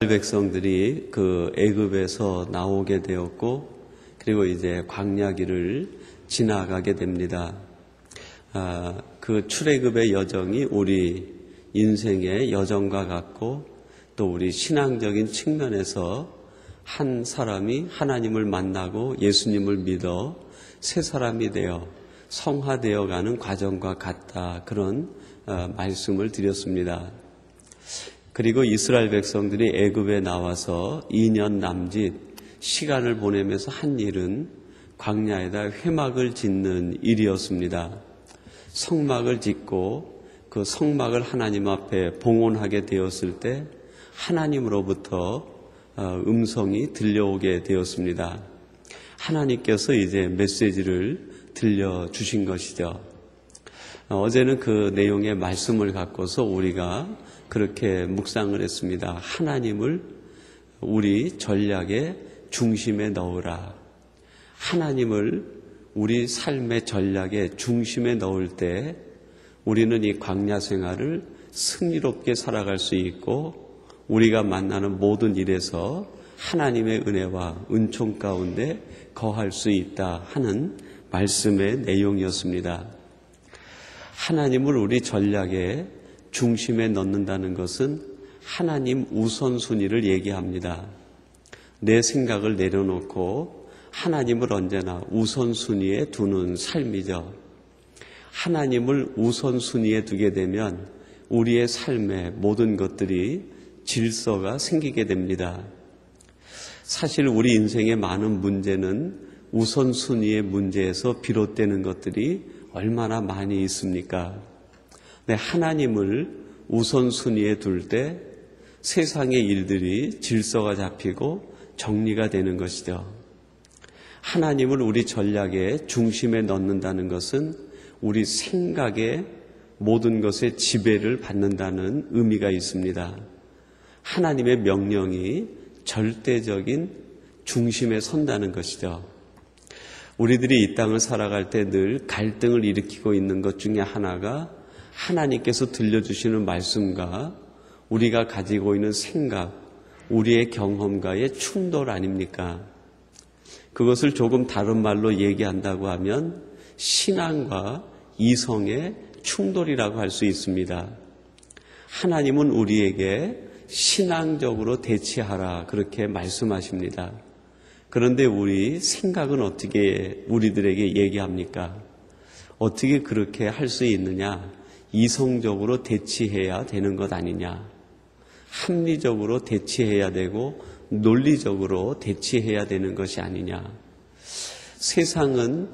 백성들이 그 애굽에서 나오게 되었고 그리고 이제 광야길을 지나가게 됩니다. 아, 그 출애굽의 여정이 우리 인생의 여정과 같고 또 우리 신앙적인 측면에서 한 사람이 하나님을 만나고 예수님을 믿어 새 사람이 되어 성화되어 가는 과정과 같다. 그런 어, 말씀을 드렸습니다. 그리고 이스라엘 백성들이 애굽에 나와서 2년 남짓 시간을 보내면서 한 일은 광야에다 회막을 짓는 일이었습니다. 성막을 짓고 그 성막을 하나님 앞에 봉헌하게 되었을 때 하나님으로부터 어, 음성이 들려오게 되었습니다. 하나님께서 이제 메시지를 들려주신 것이죠. 어, 어제는 그 내용의 말씀을 갖고서 우리가 그렇게 묵상을 했습니다. 하나님을 우리 전략의 중심에 넣으라. 하나님을 우리 삶의 전략의 중심에 넣을 때 우리는 이 광야 생활을 승리롭게 살아갈 수 있고 우리가 만나는 모든 일에서 하나님의 은혜와 은총 가운데 거할 수 있다 하는 말씀의 내용이었습니다. 하나님을 우리 전략의 중심에 넣는다는 것은 하나님 우선순위를 얘기합니다. 내 생각을 내려놓고 하나님을 언제나 우선순위에 두는 삶이죠. 하나님을 우선순위에 두게 되면 우리의 삶의 모든 것들이 질서가 생기게 됩니다. 사실 우리 인생의 많은 문제는 우선순위의 문제에서 비롯되는 것들이 얼마나 많이 있습니까? 네, 하나님을 우선순위에 둘 때 세상의 일들이 질서가 잡히고 정리가 되는 것이죠. 하나님을 우리 전략의 중심에 넣는다는 것은 우리 생각의 모든 것의 지배를 받는다는 의미가 있습니다. 하나님의 명령이 절대적인 중심에 선다는 것이죠. 우리들이 이 땅을 살아갈 때 늘 갈등을 일으키고 있는 것 중에 하나가 하나님께서 들려주시는 말씀과 우리가 가지고 있는 생각, 우리의 경험과의 충돌 아닙니까? 그것을 조금 다른 말로 얘기한다고 하면 신앙과 이성의 충돌이라고 할 수 있습니다. 하나님은 우리에게 신앙적으로 대치하라 그렇게 말씀하십니다. 그런데 우리 생각은 어떻게 우리들에게 얘기합니까? 어떻게 그렇게 할 수 있느냐? 이성적으로 대치해야 되는 것 아니냐. 합리적으로 대치해야 되고 논리적으로 대치해야 되는 것이 아니냐. 세상은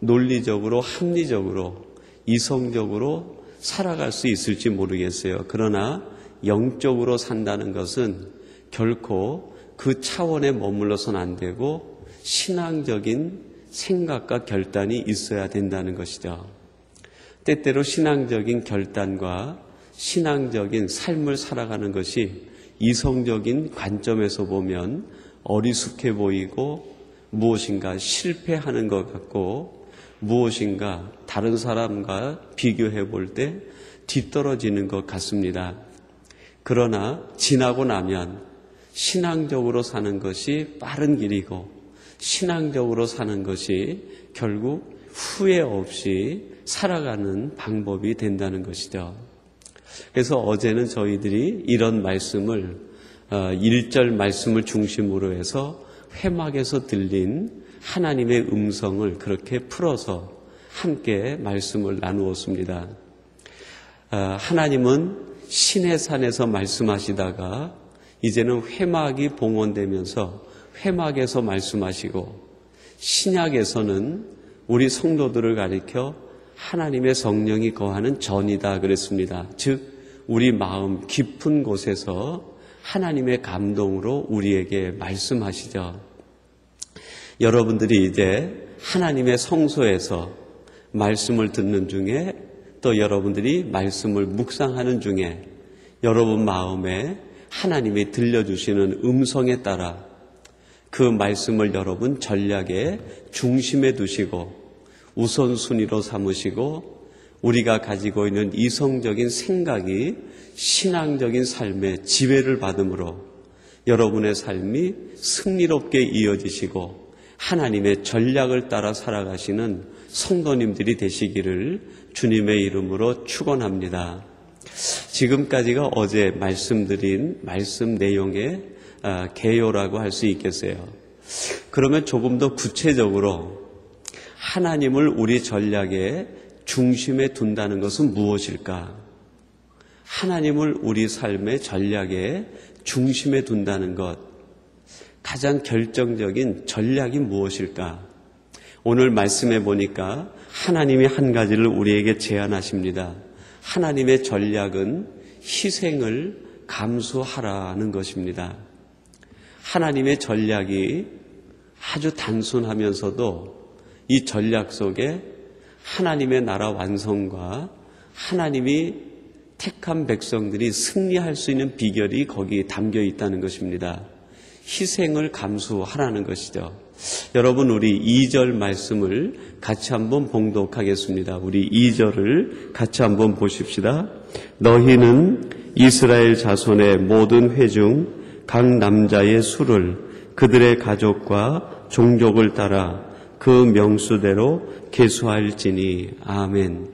논리적으로 합리적으로 이성적으로 살아갈 수 있을지 모르겠어요. 그러나 영적으로 산다는 것은 결코 그 차원에 머물러서는 안 되고 신앙적인 생각과 결단이 있어야 된다는 것이죠. 때때로 신앙적인 결단과 신앙적인 삶을 살아가는 것이 이성적인 관점에서 보면 어리숙해 보이고 무엇인가 실패하는 것 같고 무엇인가 다른 사람과 비교해 볼 때 뒤떨어지는 것 같습니다. 그러나 지나고 나면 신앙적으로 사는 것이 빠른 길이고 신앙적으로 사는 것이 결국 후회 없이 살아가는 방법이 된다는 것이죠. 그래서 어제는 저희들이 이런 말씀을 1절 어, 말씀을 중심으로 해서 회막에서 들린 하나님의 음성을 그렇게 풀어서 함께 말씀을 나누었습니다. 어, 하나님은 신의 산에서 말씀하시다가 이제는 회막이 봉헌되면서 회막에서 말씀하시고 신약에서는 우리 성도들을 가리켜 하나님의 성령이 거하는 전이다 그랬습니다. 즉, 우리 마음 깊은 곳에서 하나님의 감동으로 우리에게 말씀하시죠. 여러분들이 이제 하나님의 성소에서 말씀을 듣는 중에 또 여러분들이 말씀을 묵상하는 중에 여러분 마음에 하나님이 들려주시는 음성에 따라 그 말씀을 여러분 전략의 중심에 두시고 우선순위로 삼으시고 우리가 가지고 있는 이성적인 생각이 신앙적인 삶의 지배를 받으므로 여러분의 삶이 승리롭게 이어지시고 하나님의 전략을 따라 살아가시는 성도님들이 되시기를 주님의 이름으로 축원합니다. 지금까지가 어제 말씀드린 말씀 내용의 아, 개요라고 할 수 있겠어요. 그러면 조금 더 구체적으로 하나님을 우리 전략의 중심에 둔다는 것은 무엇일까? 하나님을 우리 삶의 전략의 중심에 둔다는 것. 가장 결정적인 전략이 무엇일까? 오늘 말씀해 보니까 하나님이 한 가지를 우리에게 제안하십니다. 하나님의 전략은 희생을 감수하라는 것입니다. 하나님의 전략이 아주 단순하면서도 이 전략 속에 하나님의 나라 완성과 하나님이 택한 백성들이 승리할 수 있는 비결이 거기에 담겨 있다는 것입니다. 희생을 감수하라는 것이죠. 여러분 우리 2절 말씀을 같이 한번 봉독하겠습니다. 우리 2절을 같이 한번 보십시다. 너희는 이스라엘 자손의 모든 회중 각 남자의 수를 그들의 가족과 종족을 따라 그 명수대로 계수할지니 아멘.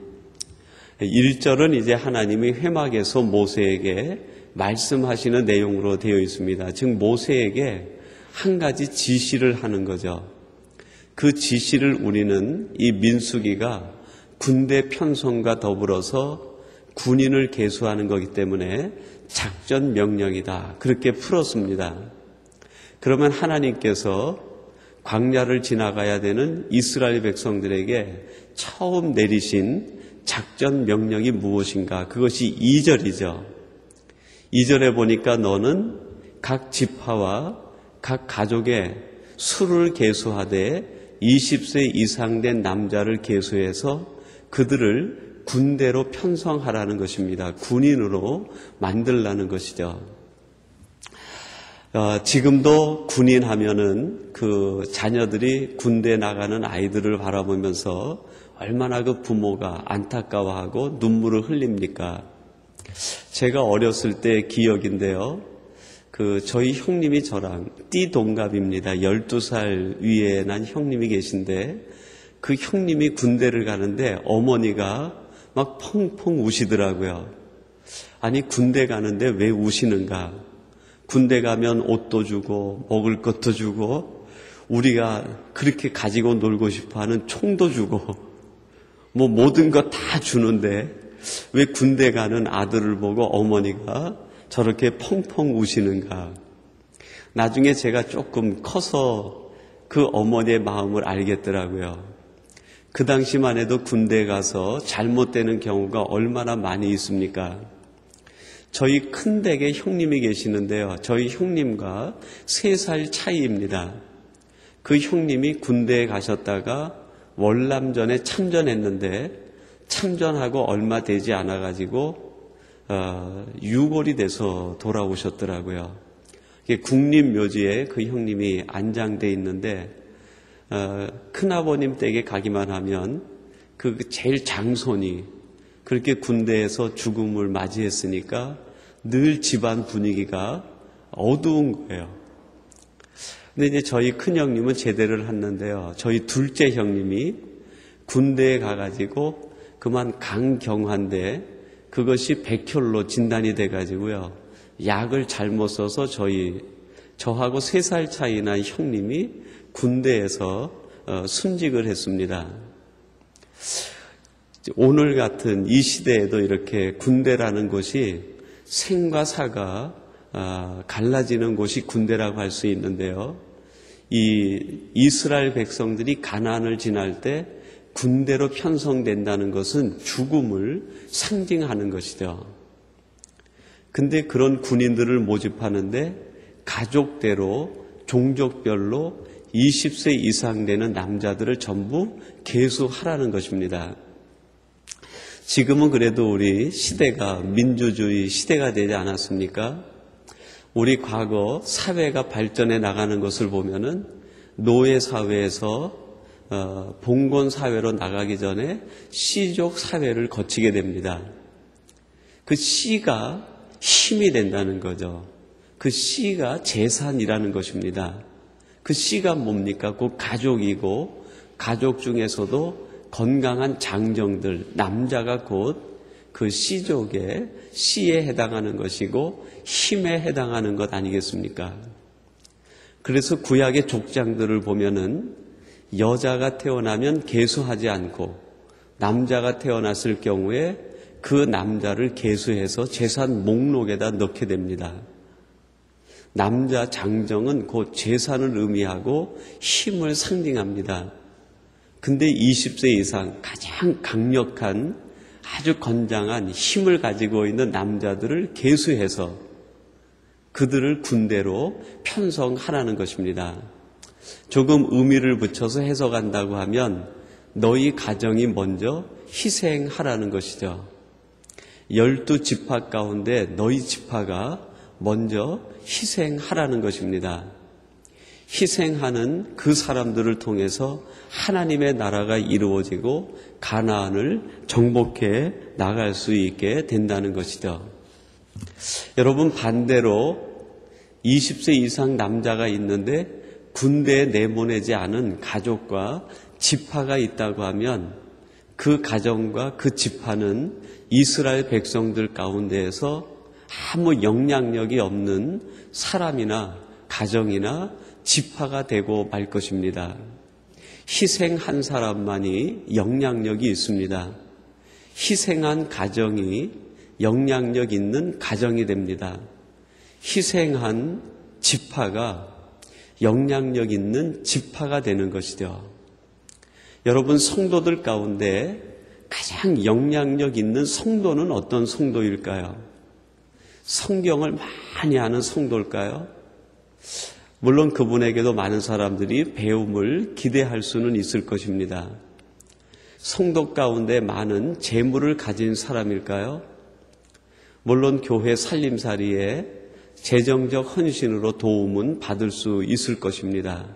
1절은 이제 하나님이 회막에서 모세에게 말씀하시는 내용으로 되어 있습니다. 즉 모세에게 한 가지 지시를 하는 거죠. 그 지시를 우리는 이 민수기가 군대 편성과 더불어서 군인을 개수하는 거기 때문에 작전 명령이다. 그렇게 풀었습니다. 그러면 하나님께서 광야를 지나가야 되는 이스라엘 백성들에게 처음 내리신 작전 명령이 무엇인가? 그것이 2절이죠. 2절에 보니까 너는 각 지파와 각 가족의 수를 계수하되 20세 이상 된 남자를 계수해서 그들을 군대로 편성하라는 것입니다. 군인으로 만들라는 것이죠. 어, 지금도 군인 하면은 그 자녀들이 군대 나가는 아이들을 바라보면서 얼마나 그 부모가 안타까워하고 눈물을 흘립니까? 제가 어렸을 때 기억인데요. 그 저희 형님이 저랑 띠 동갑입니다. 12살 위에 난 형님이 계신데 그 형님이 군대를 가는데 어머니가 막 펑펑 우시더라고요. 아니 군대 가는데 왜 우시는가? 군대 가면 옷도 주고 먹을 것도 주고 우리가 그렇게 가지고 놀고 싶어 하는 총도 주고 뭐 모든 것 다 주는데 왜 군대 가는 아들을 보고 어머니가 저렇게 펑펑 우시는가. 나중에 제가 조금 커서 그 어머니의 마음을 알겠더라고요. 그 당시만 해도 군대 가서 잘못되는 경우가 얼마나 많이 있습니까? 저희 큰 댁에 형님이 계시는데요. 저희 형님과 세살 차이입니다. 그 형님이 군대에 가셨다가 월남전에 참전했는데 참전하고 얼마 되지 않아 가지고 어, 유골이 돼서 돌아오셨더라고요. 국립묘지에 그 형님이 안장돼 있는데 어, 큰아버님 댁에 가기만 하면 그 제일 장손이 그렇게 군대에서 죽음을 맞이했으니까 늘 집안 분위기가 어두운 거예요. 근데 이제 저희 큰 형님은 제대를 했는데요. 저희 둘째 형님이 군대에 가가지고 그만 강경한데 그것이 백혈로 진단이 돼가지고요. 약을 잘못 써서 저희 저하고 세 살 차이 난 형님이 군대에서 어, 순직을 했습니다. 오늘 같은 이 시대에도 이렇게 군대라는 곳이 생과 사가 어, 갈라지는 곳이 군대라고 할 수 있는데요. 이 이스라엘 백성들이 가난을 지날 때 군대로 편성된다는 것은 죽음을 상징하는 것이죠. 근데 그런 군인들을 모집하는데 가족대로 종족별로 20세 이상 되는 남자들을 전부 개수하라는 것입니다. 지금은 그래도 우리 시대가 민주주의 시대가 되지 않았습니까? 우리 과거 사회가 발전해 나가는 것을 보면은 노예 사회에서 어, 봉건 사회로 나가기 전에 시족 사회를 거치게 됩니다. 그 씨가 힘이 된다는 거죠. 그 씨가 재산이라는 것입니다. 그 씨가 뭡니까? 그 가족이고 가족 중에서도 건강한 장정들, 남자가 곧그 씨족의 씨에 해당하는 것이고 힘에 해당하는 것 아니겠습니까? 그래서 구약의 족장들을 보면은 여자가 태어나면 계수하지 않고 남자가 태어났을 경우에 그 남자를 계수해서 재산 목록에다 넣게 됩니다. 남자 장정은 곧 재산을 의미하고 힘을 상징합니다. 근데 20세 이상 가장 강력한 아주 건장한 힘을 가지고 있는 남자들을 계수해서 그들을 군대로 편성하라는 것입니다. 조금 의미를 붙여서 해석한다고 하면 너희 가정이 먼저 희생하라는 것이죠. 열두 지파 가운데 너희 지파가 먼저 희생하라는 것입니다. 희생하는 그 사람들을 통해서 하나님의 나라가 이루어지고 가나안을 정복해 나갈 수 있게 된다는 것이죠. 여러분 반대로 20세 이상 남자가 있는데 군대에 내보내지 않은 가족과 지파가 있다고 하면 그 가정과 그 지파는 이스라엘 백성들 가운데에서 아무 영향력이 없는 사람이나 가정이나 지파가 되고 말 것입니다. 희생 한 사람만이 영향력이 있습니다. 희생한 가정이 영향력 있는 가정이 됩니다. 희생한 지파가 영향력 있는 지파가 되는 것이죠. 여러분 성도들 가운데 가장 영향력 있는 성도는 어떤 성도일까요? 성경을 많이 아는 성도일까요? 물론 그분에게도 많은 사람들이 배움을 기대할 수는 있을 것입니다. 성도 가운데 많은 재물을 가진 사람일까요? 물론 교회 살림살이에 재정적 헌신으로 도움은 받을 수 있을 것입니다.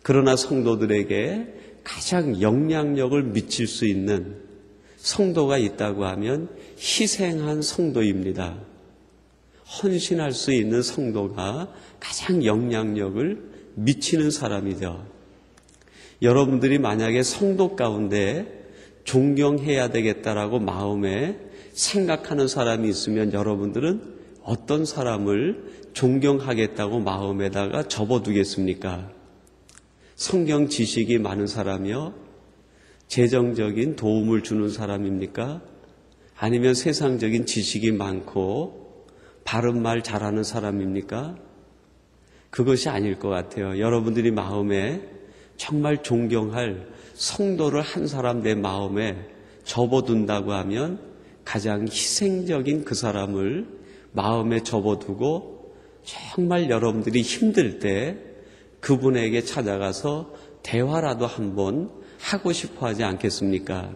그러나 성도들에게 가장 영향력을 미칠 수 있는 성도가 있다고 하면 희생한 성도입니다. 헌신할 수 있는 성도가 가장 영향력을 미치는 사람이죠. 여러분들이 만약에 성도 가운데 존경해야 되겠다라고 마음에 생각하는 사람이 있으면 여러분들은 어떤 사람을 존경하겠다고 마음에다가 접어두겠습니까? 성경 지식이 많은 사람이요? 재정적인 도움을 주는 사람입니까? 아니면 세상적인 지식이 많고 바른 말 잘하는 사람입니까? 그것이 아닐 것 같아요. 여러분들이 마음에 정말 존경할 성도를 한 사람 내 마음에 접어둔다고 하면 가장 희생적인 그 사람을 마음에 접어두고 정말 여러분들이 힘들 때 그분에게 찾아가서 대화라도 한번 하고 싶어 하지 않겠습니까?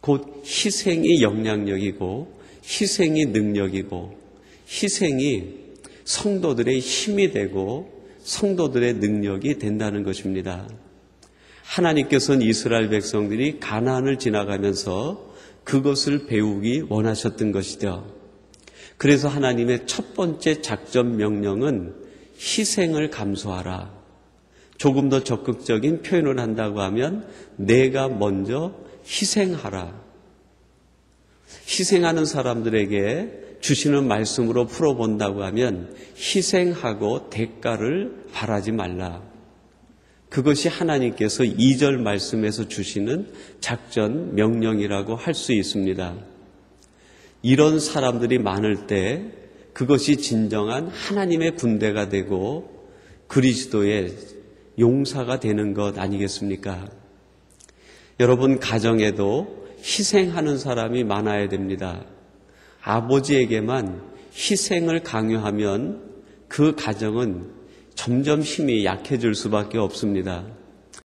곧 희생이 영향력이고 희생이 능력이고 희생이 성도들의 힘이 되고 성도들의 능력이 된다는 것입니다. 하나님께서는 이스라엘 백성들이 가나안을 지나가면서 그것을 배우기 원하셨던 것이죠. 그래서 하나님의 첫 번째 작전 명령은 희생을 감수하라. 조금 더 적극적인 표현을 한다고 하면 내가 먼저 희생하라. 희생하는 사람들에게 주시는 말씀으로 풀어본다고 하면 희생하고 대가를 바라지 말라. 그것이 하나님께서 2절 말씀에서 주시는 작전 명령이라고 할 수 있습니다. 이런 사람들이 많을 때 그것이 진정한 하나님의 군대가 되고 그리스도의 용사가 되는 것 아니겠습니까? 여러분 가정에도 희생하는 사람이 많아야 됩니다. 아버지에게만 희생을 강요하면 그 가정은 점점 힘이 약해질 수밖에 없습니다.